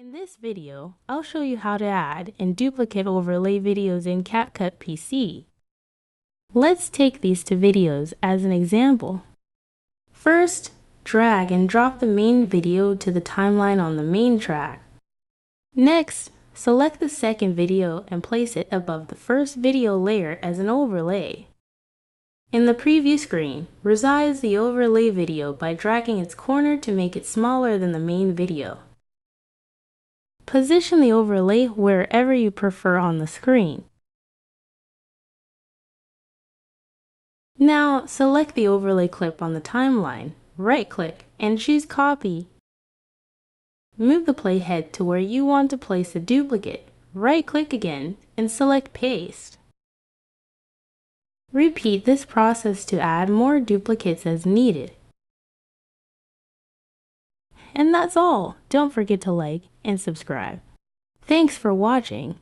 In this video, I'll show you how to add and duplicate overlay videos in CapCut PC. Let's take these two videos as an example. First, drag and drop the main video to the timeline on the main track. Next, select the second video and place it above the first video layer as an overlay. In the preview screen, resize the overlay video by dragging its corner to make it smaller than the main video. Position the overlay wherever you prefer on the screen. Now, select the overlay clip on the timeline, right-click, and choose Copy. Move the playhead to where you want to place the duplicate, right-click again, and select Paste. Repeat this process to add more duplicates as needed. And that's all. Don't forget to like and subscribe. Thanks for watching.